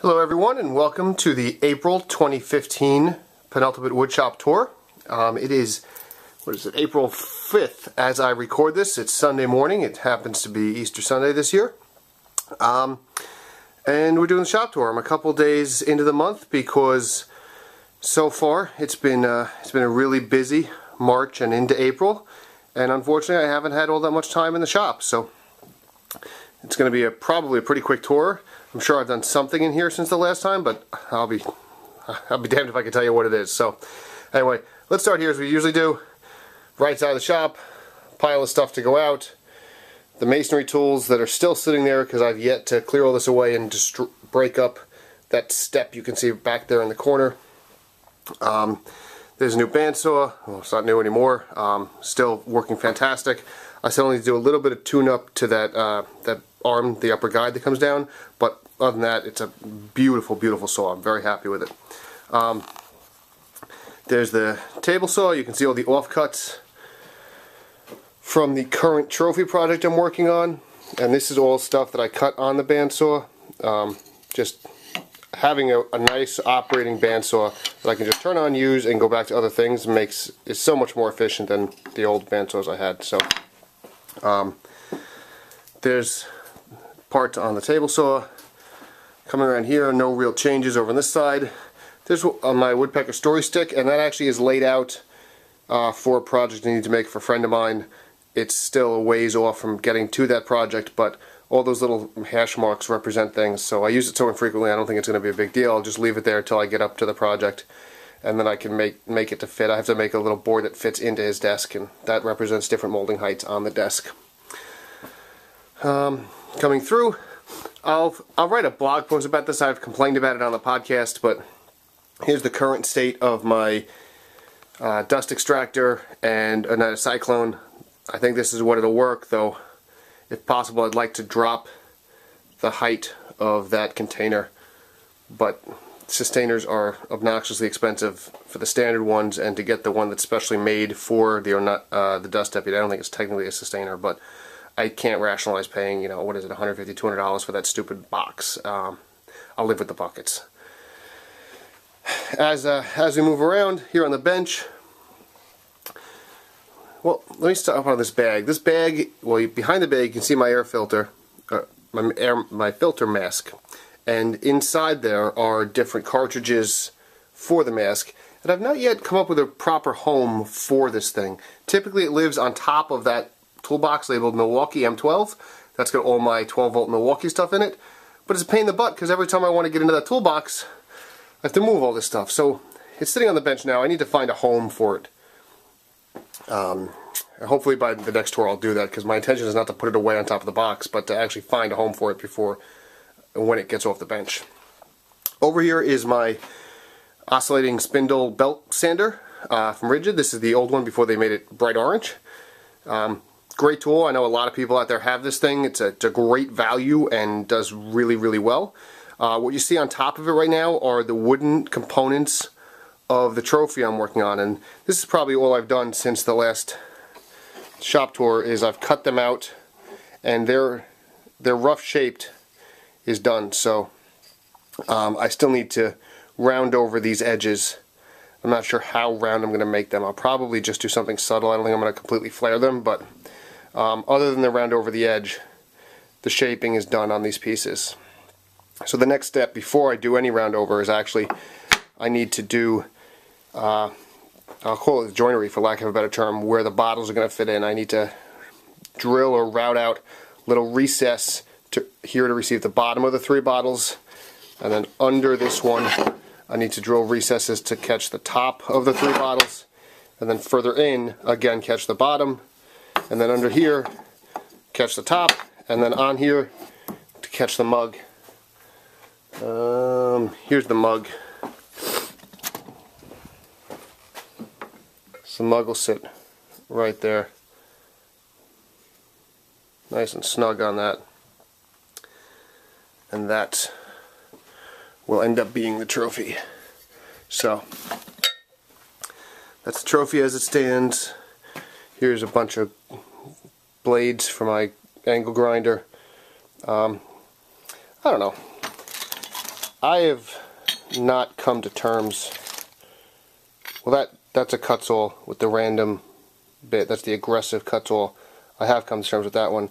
Hello everyone and welcome to the April 2015 Penultimate Woodshop Tour. Um, it is, what is it, April 5th as I record this. It's Sunday morning. It happens to be Easter Sunday this year. Um, and we're doing the shop tour. I'm a couple days into the month because so far it's been, uh, it's been a really busy March and into April. And unfortunately I haven't had all that much time in the shop. So it's going to be a probably a pretty quick tour. I'm sure I've done something in here since the last time, but I'll be I'll be damned if I can tell you what it is. So anyway, let's start here as we usually do. Right side of the shop, pile of stuff to go out. The masonry tools that are still sitting there because I've yet to clear all this away and just break up that step you can see back there in the corner. Um, there's a new bandsaw. Well, it's not new anymore. Um, still working fantastic. I still need to do a little bit of tune-up to that uh, that arm, the upper guide that comes down, but other than that, it's a beautiful, beautiful saw. I'm very happy with it. Um, there's the table saw. You can see all the offcuts from the current trophy project I'm working on. And this is all stuff that I cut on the bandsaw. Um, just having a, a, nice operating bandsaw that I can just turn on, use, and go back to other things makes is so much more efficient than the old bandsaws I had. So um, there's parts on the table saw. Coming around here, no real changes over on this side. There's uh, my woodpecker story stick, and that actually is laid out uh, for a project I need to make for a friend of mine. It's still a ways off from getting to that project, but all those little hash marks represent things, so I use it so infrequently I don't think it's going to be a big deal. I'll just leave it there until I get up to the project, and then I can make, make it to fit. I have to make a little board that fits into his desk, and that represents different molding heights on the desk. Um, coming through. I'll I'll write a blog post about this. I've complained about it on the podcast, but here's the current state of my uh, dust extractor and another cyclone. I think this is what it'll work, though. If possible, I'd like to drop the height of that container, but sustainers are obnoxiously expensive for the standard ones, and to get the one that's specially made for the uh, the dust deputy, I don't think it's technically a sustainer, but I can't rationalize paying, you know, what is it, 150 $200 for that stupid box. Um, I'll live with the buckets. As, uh, as we move around here on the bench, well, let me start on this bag. This bag, well, behind the bag you can see my air filter, uh, my, air, my filter mask. And inside there are different cartridges for the mask. And I've not yet come up with a proper home for this thing. Typically it lives on top of that toolbox labeled Milwaukee M12. That's got all my 12 volt Milwaukee stuff in it. But it's a pain in the butt because every time I want to get into that toolbox, I have to move all this stuff. So it's sitting on the bench now. I need to find a home for it. Um, hopefully by the next tour I'll do that because my intention is not to put it away on top of the box, but to actually find a home for it before when it gets off the bench. Over here is my oscillating spindle belt sander uh, from Ridgid. This is the old one before they made it bright orange. Um, great tool. I know a lot of people out there have this thing. It's a, it's a great value and does really, really well. Uh, what you see on top of it right now are the wooden components of the trophy I'm working on. And this is probably all I've done since the last shop tour is I've cut them out and they're, they're rough shaped is done. So um, I still need to round over these edges. I'm not sure how round I'm going to make them. I'll probably just do something subtle. I don't think I'm going to completely flare them, but um, other than the round over the edge, the shaping is done on these pieces. So the next step before I do any round over is actually I need to do, uh, I'll call it joinery for lack of a better term, where the bottles are going to fit in. I need to drill or route out little recess to here to receive the bottom of the three bottles. And then under this one I need to drill recesses to catch the top of the three bottles. And then further in again catch the bottom. And then under here catch the top. And then on here to catch the mug. Um, here's the mug. So the mug will sit right there. Nice and snug on that and that will end up being the trophy so that's the trophy as it stands Here's a bunch of blades for my angle grinder. Um, I don't know. I have not come to terms. Well, that that's a Kutzall with the random bit. That's the aggressive Kutzall. I have come to terms with that one.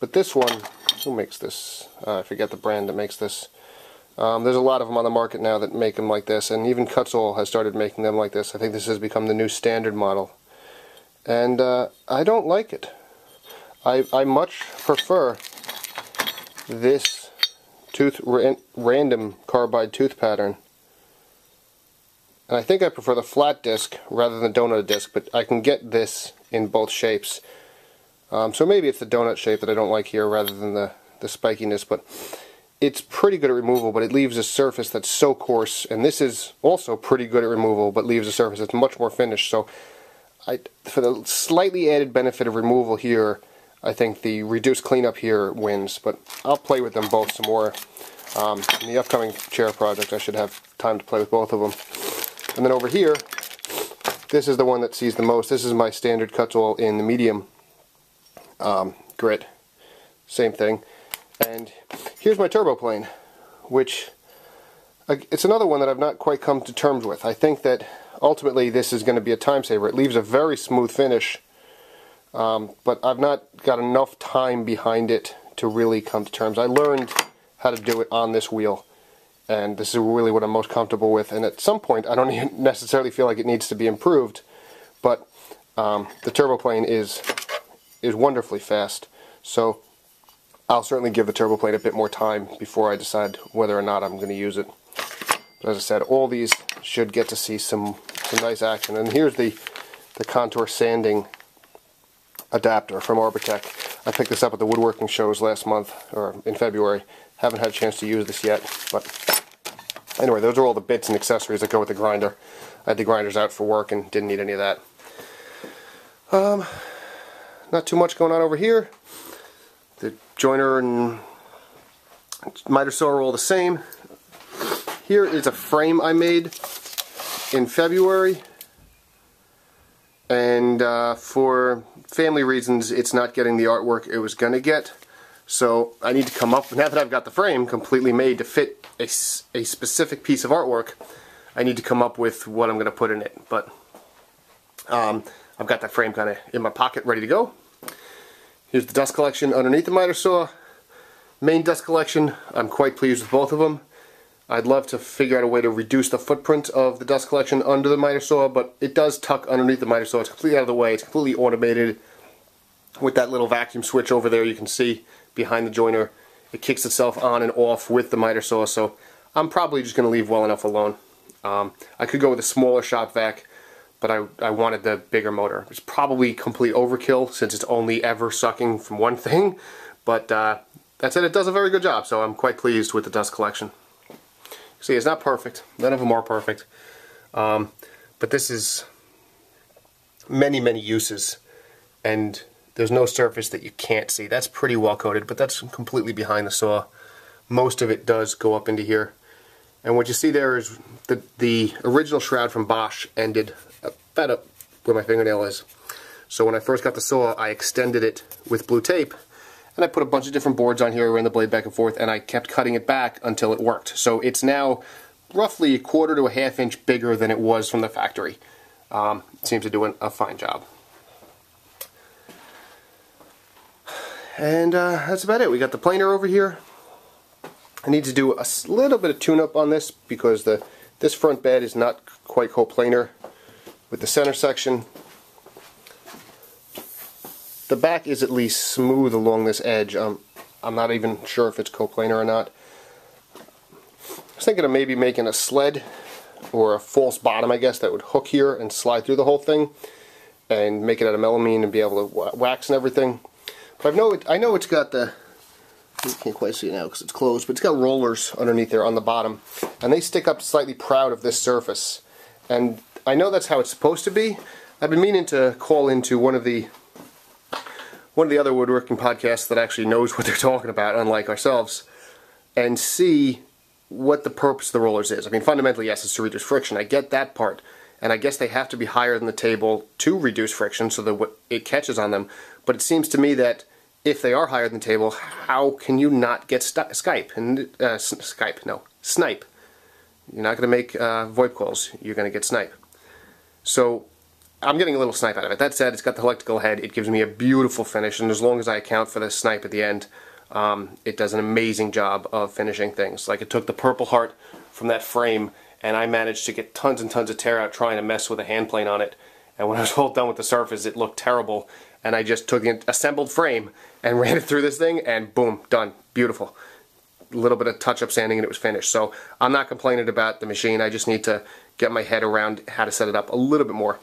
But this one, who makes this? Uh, I forget the brand that makes this. Um, there's a lot of them on the market now that make them like this, and even Kutzall has started making them like this. I think this has become the new standard model. And uh, I don't like it. I, I much prefer this tooth random carbide tooth pattern. And I think I prefer the flat disc rather than donut disc, but I can get this in both shapes. Um, so maybe it's the donut shape that I don't like here rather than the, the spikiness, but it's pretty good at removal, but it leaves a surface that's so coarse, and this is also pretty good at removal, but leaves a surface that's much more finished. So I, for the slightly added benefit of removal here, I think the reduced cleanup here wins, but I'll play with them both some more. Um, in the upcoming chair project, I should have time to play with both of them. And then over here, this is the one that sees the most. This is my standard Kutzall in the medium um, grit. Same thing. And here's my turbo plane, which it's another one that I've not quite come to terms with. I think that ultimately this is going to be a time saver. It leaves a very smooth finish, um, but I've not got enough time behind it to really come to terms. I learned how to do it on this wheel, and this is really what I'm most comfortable with. And at some point, I don't necessarily feel like it needs to be improved, but um, the turbo plane is is wonderfully fast. So I'll certainly give the turbo plane a bit more time before I decide whether or not I'm going to use it. But as I said, all these should get to see some, some nice action. And here's the, the contour sanding adapter from Arbortech. I picked this up at the woodworking shows last month, or in February. Haven't had a chance to use this yet, but anyway, those are all the bits and accessories that go with the grinder. I had the grinders out for work and didn't need any of that. Um, not too much going on over here. The joiner and miter saw are all the same. Here is a frame I made in February and uh, for family reasons it's not getting the artwork it was going to get so I need to come up, now that I've got the frame completely made to fit a, a specific piece of artwork I need to come up with what I'm going to put in it but um, I've got that frame kind of in my pocket ready to go Here's the dust collection underneath the miter saw. Main dust collection, I'm quite pleased with both of them. I'd love to figure out a way to reduce the footprint of the dust collection under the miter saw, but it does tuck underneath the miter saw. It's completely out of the way. It's completely automated. With that little vacuum switch over there, you can see behind the joiner, it kicks itself on and off with the miter saw, so I'm probably just going to leave well enough alone. Um, I could go with a smaller shop vac, but I, I wanted the bigger motor. It's probably complete overkill since it's only ever sucking from one thing, but uh, that said, it does a very good job, so I'm quite pleased with the dust collection. See, it's not perfect. None of them are perfect. Um, but this is many, many uses, and there's no surface that you can't see. That's pretty well coated, but that's completely behind the saw. Most of it does go up into here. And what you see there is the, the original shroud from Bosch ended about up where my fingernail is. So when I first got the saw, I extended it with blue tape, and I put a bunch of different boards on here, ran the blade back and forth, and I kept cutting it back until it worked. So it's now roughly a quarter to a half inch bigger than it was from the factory. Um, seems to do a fine job. And uh, that's about it. We got the planer over here. I need to do a little bit of tune-up on this because the this front bed is not quite coplanar with the center section. The back is at least smooth along this edge. Um, I'm not even sure if it's coplanar or not. I was thinking of maybe making a sled or a false bottom, I guess, that would hook here and slide through the whole thing and make it out of melamine and be able to wax and everything. But I know it, I know it's got the you can't quite see it now because it's closed, but it's got rollers underneath there on the bottom, and they stick up slightly proud of this surface. And I know that's how it's supposed to be. I've been meaning to call into one of the one of the other woodworking podcasts that actually knows what they're talking about, unlike ourselves, and see what the purpose of the rollers is. I mean, fundamentally, yes, it's to reduce friction. I get that part, and I guess they have to be higher than the table to reduce friction so that it catches on them. But it seems to me that if they are higher than the table, how can you not get Skype and uh, Skype? No, Snipe. You're not going to make uh, VoIP calls. You're going to get Snipe. So I'm getting a little snipe out of it. That said, it's got the electrical head. It gives me a beautiful finish, and as long as I account for the snipe at the end, um, it does an amazing job of finishing things. Like it took the Purple Heart from that frame, and I managed to get tons and tons of tear out trying to mess with a hand plane on it. And when I was all done with the surface, it looked terrible. And I just took an assembled frame and ran it through this thing, and boom, done. Beautiful. A little bit of touch-up sanding, and it was finished. So I'm not complaining about the machine. I just need to get my head around how to set it up a little bit more.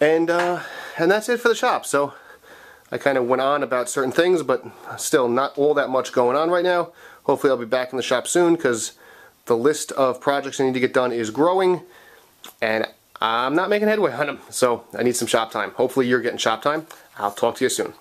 And, uh, and that's it for the shop. So I kind of went on about certain things, but still not all that much going on right now. Hopefully I'll be back in the shop soon because the list of projects I need to get done is growing and I'm not making headway on them. So I need some shop time. Hopefully you're getting shop time. I'll talk to you soon.